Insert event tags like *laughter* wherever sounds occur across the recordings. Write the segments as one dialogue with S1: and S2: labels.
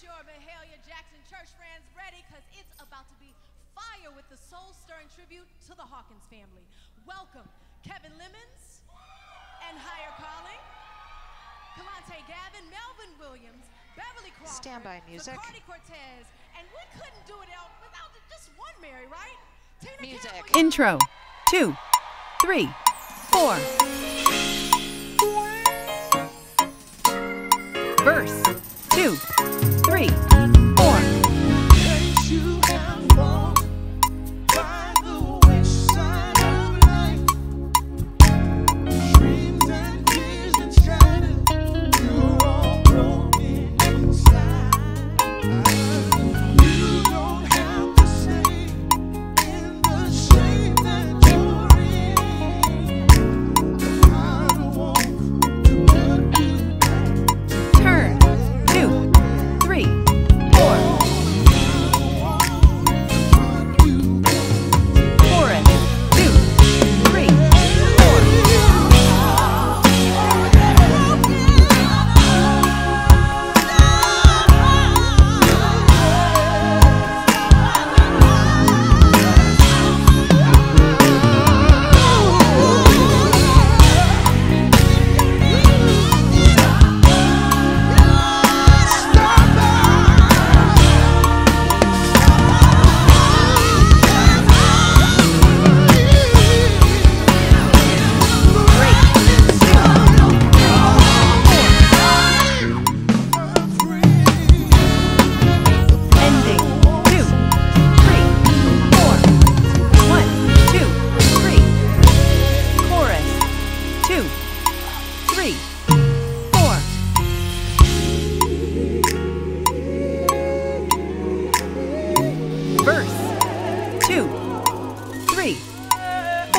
S1: your Mahalia Jackson church friends ready because it's about to be fire with the soul stirring tribute to the Hawkins family. Welcome Kevin Lemons and Higher Calling, Kelontae Gavin, Melvin Williams, Beverly Crawford,
S2: Standby music.
S1: Bacardi Cortez, and we couldn't do it out without just one Mary, right? Tina
S2: Music.
S1: Campbell, y'all.
S3: Intro. Two, three, four. Verse. Two,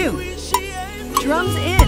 S3: Two. Drums in.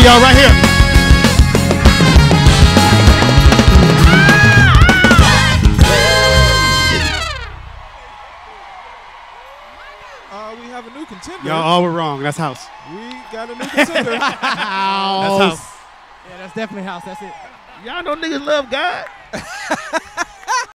S4: Here, y'all, right here.
S5: Uh, we have a new contender.
S4: Y'all all were wrong. That's house.
S5: We got a new contender. *laughs* house.
S4: That's house.
S6: Yeah, that's definitely house. That's it.
S2: Y'all know niggas love God. *laughs*